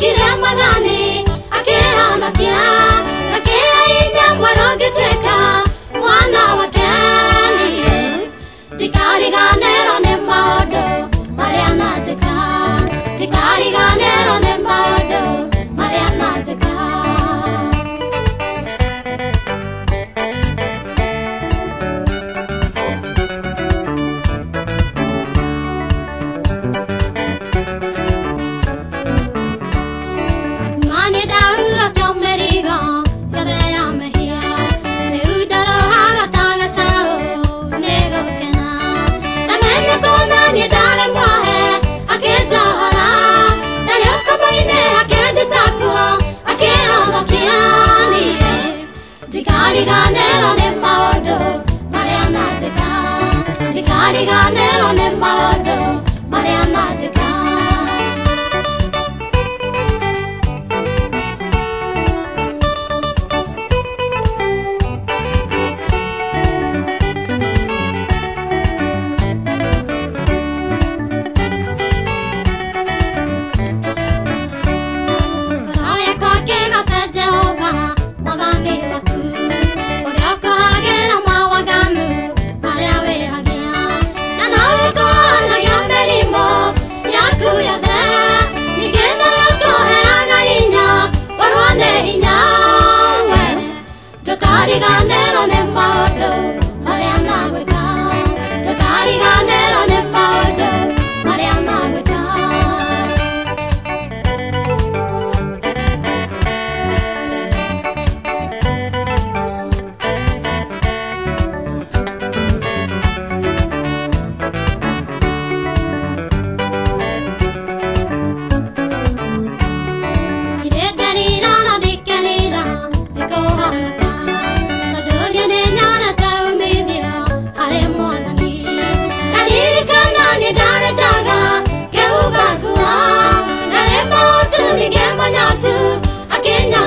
गिरा मदाने Ndikaliganero ne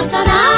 Santana.